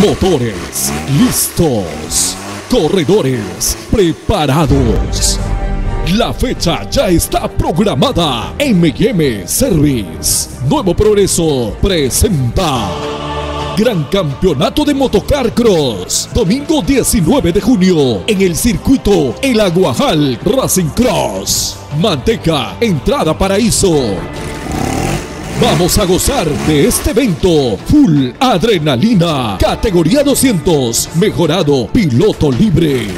Motores listos. Corredores preparados. La fecha ya está programada. MM Service. Nuevo Progreso presenta. Gran Campeonato de Motocar Cross. Domingo 19 de junio en el circuito El Aguajal Racing Cross. Manteca, entrada paraíso. Vamos a gozar de este evento Full Adrenalina, categoría 200, mejorado piloto libre.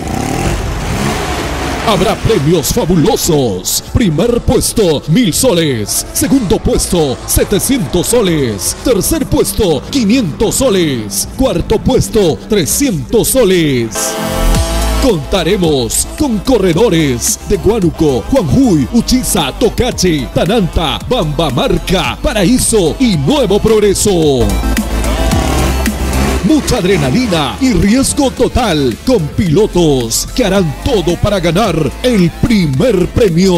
Habrá premios fabulosos. Primer puesto, mil soles. Segundo puesto, 700 soles. Tercer puesto, 500 soles. Cuarto puesto, 300 soles. Contaremos con corredores de Guánuco, Juanjuy, Uchiza, Tocache, Tananta, Bambamarca, Paraíso y Nuevo Progreso. Mucha adrenalina y riesgo total con pilotos que harán todo para ganar el primer premio.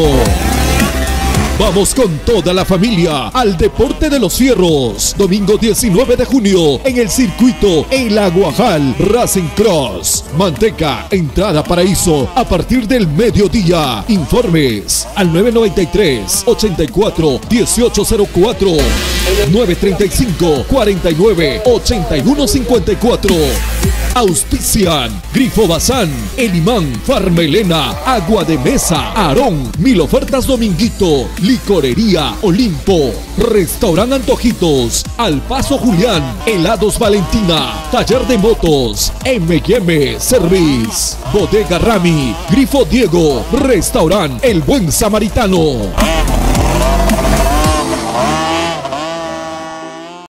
Vamos con toda la familia al Deporte de los Fierros. Domingo 19 de junio en el circuito El Aguajal Racing Cross. Manteca, entrada paraíso a partir del mediodía. Informes al 993 84 1804 935 49 8154. Auspician Grifo Bazán, El Imán, Farmelena, Agua de Mesa, Aarón, Mil Ofertas Dominguito, Licorería Olimpo, Restaurant Antojitos, Al Paso Julián, Helados Valentina, Taller de Motos, M&M Service, Bodega Rami, Grifo Diego, Restaurant El Buen Samaritano.